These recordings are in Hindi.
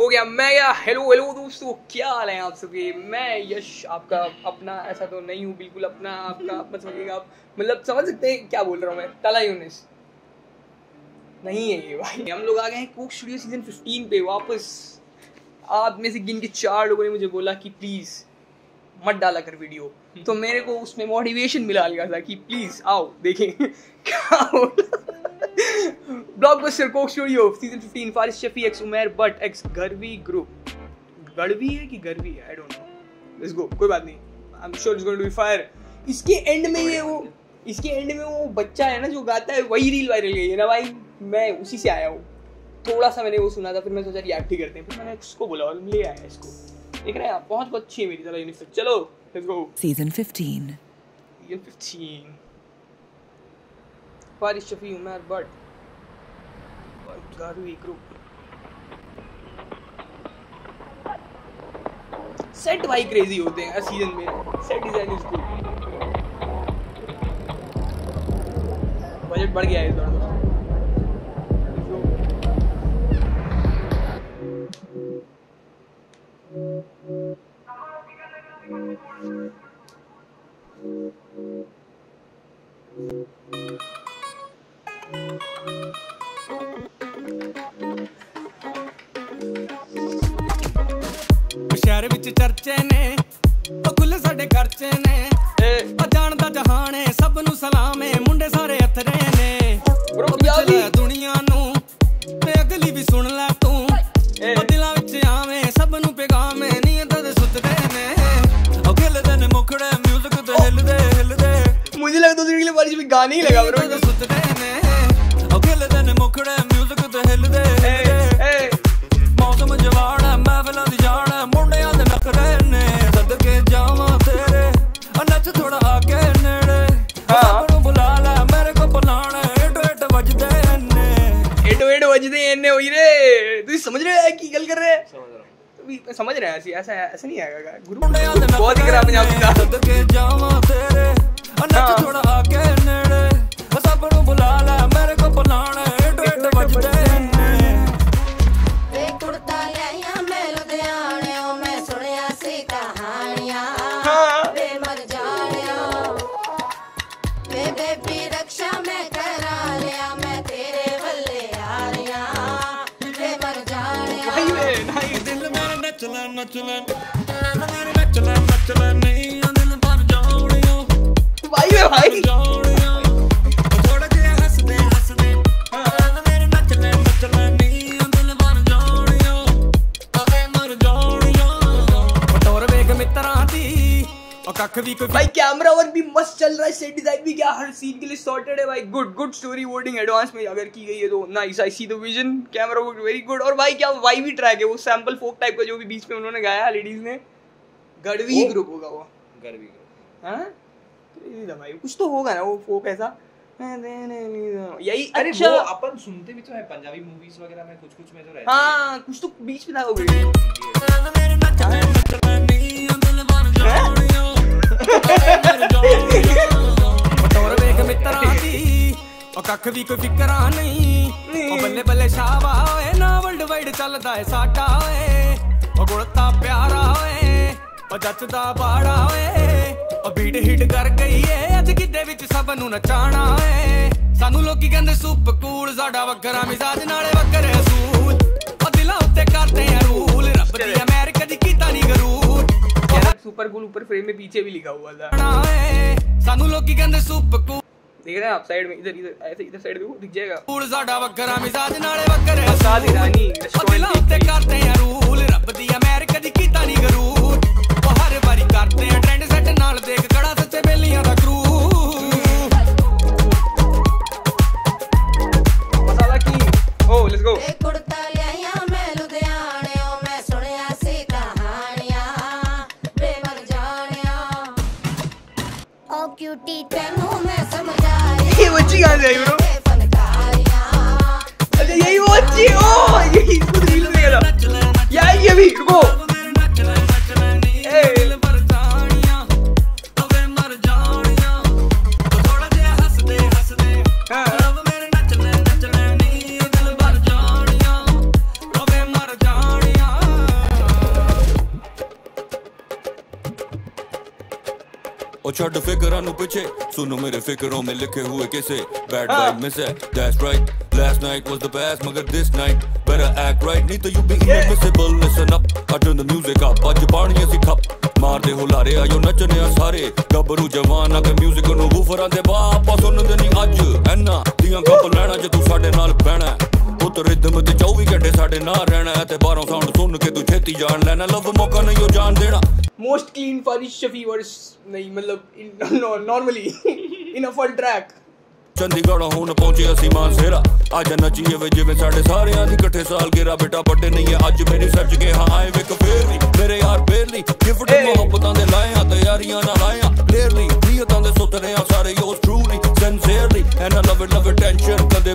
हो गया मैं गया हेलो हेलो दोस्तों, क्या हाल है आप सबके? मैं यश, आपका अपना, ऐसा तो नहीं हूँ, बिल्कुल अपना आपका मत समझिएगा, आप मतलब समझ सकते हैं क्या बोल रहा हूँ मैं, तला यूनिस नहीं है ये भाई। हम लोग आ गए हैं कोक स्टूडियो सीज़न 15 पे वापस। आप में से गिन के चार लोगों ने मुझे बोला कि प्लीज़ मत डाला कर वीडियो तो मेरे को उसमें मोटिवेशन मिला लिया था कि प्लीज़ आओ, देखें। क्या blockbuster Coke studio season 15 Faris Shafi x Umar Butt x Garvi group Gadhvi है कि गरवी है? I don't know let's go कोई बात नहीं. I am sure it's going to be fire इसके एंड में ये वो इसके एंड में वो बच्चा है ना जो गाता है वही रील वायरल गई है ना भाई। मैं उसी से आया हूँ। थोड़ा सा मैंने वो सुना था फिर मैं सोचा रिएक्ट ही करते हैं। फिर मैंने उसको बोला और ले आया इसको। देख रहे हैं आप बहुत बहुत अच्छी है मेरी तरह यूनिफॉर्म चलो let's go Season 15. Season 15. Faris Shafi Umar Butt. Set भाई क्रेजी होते हैं सीज़न में। Set design is good budget बढ़ गया है इस बार ਨੇ ਉਹ ਗੁੱਲ ਸਾਡੇ ਘਰ ਚ ਨੇ। ਆ ਜਾਣਦਾ ਜਹਾਨ ਏ ਸਭ ਨੂੰ ਸਲਾਮ ਏ ਮੁੰਡੇ ਸਾਰੇ ਅਥਰੇ ਨੇ। ਚਲੇ ਦੁਨੀਆ ਨੂੰ ਤੇ ਅਗਲੀ ਵੀ ਸੁਣ ਲੈ ਤੂੰ। ਉਹ ਦਿਲਾਂ ਵਿੱਚ ਆਵੇਂ ਸਭ ਨੂੰ ਪੈਗਾਮ ਏ ਨੀਂਦ ਦੇ ਸੁੱਤਦੇ ਨੇ। ਉਹ ਖਿਲਦੇ ਨੇ ਮੁਖੜੇ ਮਿਊਜ਼ਿਕ ਤੇ ਹਿਲਦੇ ਹਿਲਦੇ। मुझे लगता है उसके लिए बारिश में गाने ही लगा ब्रो सुतते ने ओ खिलदे ने मुखड़े म्यूजिक ते हिलदे मौसम जवाड़ा महफिलों दी रहे हैं की गल कर रहे हैं। समझ रहे हैं। ऐसे ऐसा ऐसा नहीं आएगा। गुरु बहुत ही खराब पंजाबी का मचलन नहीं जाओ भाई भाई चल रहा है सेट डिज़ाइन भी क्या हर सीन के लिए सॉर्टेड है भाई? Good good story boarding advance में अगर की गई है तो nice I see the vision camera work very good और भाई क्या वाई भी ट्रैक है? वो सैंपल फोक टाइप का जो भी बीच में उन्होंने गाया लेडीज़ ने। गढ़वी ग्रुप होगा वो। गर्वी हाँ? Crazy भाई। कुछ तो होगा ना वो फोक ऐसा। यही अरे अच्छा। वो अपन सुनते भी तो है पंजाबी मूवीज़ वगैरह में कुछ कुछ में तो रहती हाँ कुछ तो बीच में था वो वीडियो ਉਹ ਕੱਖ ਵੀ ਕੋਈ ਫਿਕਰਾਂ ਨਹੀਂ। ਉਹ ਬੱਲੇ ਬੱਲੇ ਸ਼ਾਵਾ ਓਏ ਨਾ ਵਰਲਡ ਵਾਈਡ ਚੱਲਦਾ ਏ ਸਾਡਾ ਓਏ। ਉਹ ਗੁਣਤਾ ਪਿਆਰਾ ਓਏ ਉਹ ਜੱਚਦਾ ਬਾੜਾ ਓਏ। ਉਹ ਬੀਟ ਹਿੱਟ ਕਰ ਗਈ ਏ ਅੱਜ ਕਿਤੇ ਵਿੱਚ ਸਭ ਨੂੰ ਨਚਾਣਾ ਏ ਸਾਨੂੰ ਲੋਕੀ ਕਹਿੰਦੇ ਸੁਪ ਕੂਲ ਸਾਡਾ ਵੱਖਰਾ ਮਿਜ਼ਾਜ ਨਾਲੇ ਵੱਖਰੇ ਅਸੂਲ। ਉਹ ਦਿਲਾਂ ਉੱਤੇ ਕਰਦੇ ਆ ਰੂਲ ਰੱਬ ਦੀ ਅਮਰੀਕਾ ਦੀ ਕੀਤਾ ਨਹੀਂ ਗਰੂਰ। ਸੁਪਰ ਕੂਲ ਉੱਪਰ ਫਰੇਮ ਮੇ ਪਿੱਛੇ ਵੀ ਲਿਖਾ ਹੁਆ था ਸਾਨੂੰ ਲੋਕੀ ਕਹਿੰਦੇ ਸੁਪ ਕੂਲ देख रहे हैं आप साइड में इधर इधर ऐसे इधर साइड देखो दिख जाएगा ਕੂਲ ਸਾਡਾ ਵੱਖਰਾ ਮਿਜ਼ਾਜ ਨਾਲੇ ਵੱਖਰੇ साद ईरानी ਉਹ ਦਿਲਾਂ ਉੱਤੇ ਕਰਦੇ ਆ ਰੂਲ ਰੱਬ ਦੀ ਅਮਰੀਕਾ ਦੀ ਕੀਤਾ ਨਹੀਂ ਗਰੂਰ ਉਹ ਛੱਡ ਫਿਕਰਾਂ ਨੂੰ ਪਿੱਛੇ। ਸੁਣੋ ਮੇਰੇ ਫਿਕਰੋਂ ਮੇ ਲਿਖੇ ਹੋਏ ਕਿਸੇ ਬੈਡ ਵਾਈਬ ਮਿਸ ਹੈ। That's right last night was the best ਮਗਰ this night better act right ਨਹੀਂ ਤਾਂ you be invisible listen up turn the music up ਅੱਜ ਬਾਣੀਆਂ ਸੀ ਖੱਪ। ਮਾਰਦੇ ਹੁਲਾਰੇ ਆਇਓ ਨੱਚਨੇ ਆ ਸਾਰੇ। ਗੱਭਰੂ ਜਵਾਨ ਅਗ ਮਿਊਜ਼ਿਕ ਨੂੰ ਵੂਫਰਾਂ ਦੇ ਬਾਪ ਸੁਣਦੇ ਨਹੀਂ ਅੱਜ। ਐਨਾ ਦੀਆਂ ਗੱਪ ਲੈਣਾ ਜੇ ਤੂੰ ਸਾਡੇ ਨਾਲ ਬਹਿਣਾ। ਤੇ ਰਿਦਮ ਤੇ 24 ਘੰਟੇ ਸਾਡੇ ਨਾਲ ਰਹਿਣਾ ਤੇ ਬਾਹਰੋਂ ਸਾਊਂਡ ਸੁਣ ਕੇ ਤੂੰ ਛੇਤੀ ਜਾਣ ਲੈਣਾ। ਲਵ ਮੌਕਾ ਨਹੀਂ ਉਹ ਜਾਣ ਦੇਣਾ। ਮੋਸਟ ਕਲੀਨ ਫਾਰਿਸ਼ ਸ਼ਫੀ ਵਰਸ ਨਹੀਂ ਮਤਲਬ normally in a full track Chandigarh ਹੁਣ ਪਹੁੰਚੇ ਅਸੀਂ ਮਾਨਸੇਰਾ। ਅੱਜ ਨੱਚੀਏ ਵੇ ਜਿਵੇਂ ਸਾਡੇ ਸਾਰਿਆਂ ਦੀ ਇਕੱਠੇ ਸਾਲ ਗੇਰਾ ਬੇਟਾ ਵੱਡੇ ਨਹੀਂ ਐ ਅੱਜ ਮੇਰੀ ਸੱਚ ਕੇ ਹਾਂ ਆਏ ਵੇ ਕਫੇਰ ਨਹੀਂ ਮੇਰੇ ਯਾਰ ਫੇਰ ਨਹੀਂ ਗਿਫਟ ਮੁਹੱਬਤਾਂ ਦੇ ਲਾਇਆ ਤਿਆਰੀਆਂ ਨਾਲ ਆਇਆ। ਲੇਰਲੀ ਨੀਅਤਾਂ ਦੇ ਸੁਤਰੇ ਆ ਸਾਰੇ ਯੋਸ ਟਰੂ ਨਹੀਂ and I love it love it tension ਕਦੇ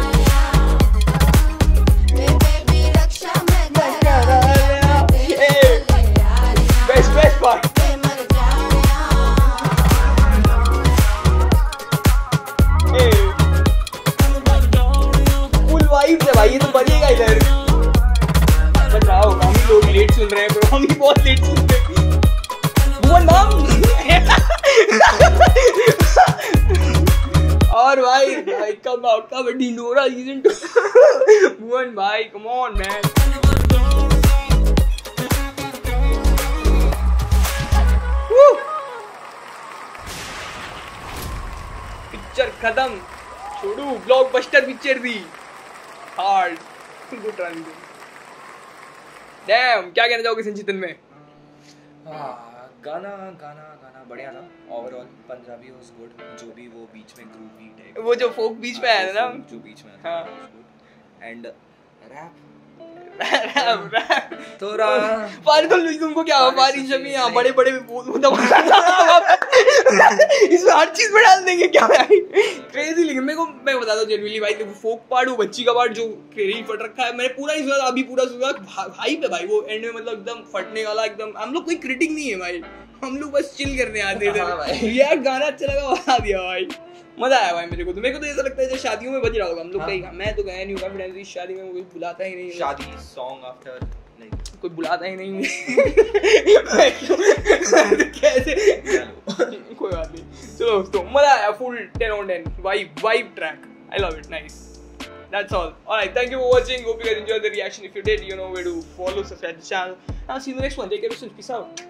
सुन रहे हैं भुवन माम और भाई भाई कम आउट कबड्डी नोरा सीज़न टू भुवन भाई कम ऑन मैन खत्म। छोड़ू ब्लॉकबस्टर पिक्चर थी हार्ड गुड रन डैम क्या कहना चाहोगे संचितन में? हाँ, गाना गाना गाना बढ़िया था ओवरऑल पंजाबी वाज गुड जो भी वो बीच में ग्रूवी टाइप वो जो फोक बीच में आया ना? जो बीच में हाँ। एंड रैप रैप रैप थोड़ा। फारिद तुमको क्या शफी शफी यहाँ बड़े बड़े इसमें हर चीज़ में डाल देंगे क्या भाई? क्रेजी लेकिन मेरे को मैं बताता हूँ जेनुअली भाई देखो फोक पार्ट वो बच्ची का पार्ट जो क्रेजी फट रखा है मैंने पूरा नहीं सुना अभी पूरा सुना भाई पे भाई वो एंड में मतलब एकदम फटने वाला एकदम हम लोग कोई क्रिटिक नहीं है भाई। हम लोग बस चिल करने आते हाँ थे भाई। रिएक्ट गाना अच्छा लगा बता दिया भाई। मज़ा आया भाई मेरे को तो। मेरे को तो ऐसा लगता है जैसे शादियों में बज रहा होगा हम लोग हाँ। कहीं मैं तो गया नहीं हूँ इस शादी में कोई बुलाता ही नहीं शादी सॉन्ग आफ्टर कोई बुलाता ही नहीं तो कैसे कोई बात नहीं चलो दोस्तों मज़ा आया full ten on ten vibe vibe track I love it nice That's all. Alright, thank you for watching. Hope you guys enjoyed the reaction. If you did, you know where to follow, subscribe to the channel. I'll see you in the next one. Take care, of yourself. Peace out.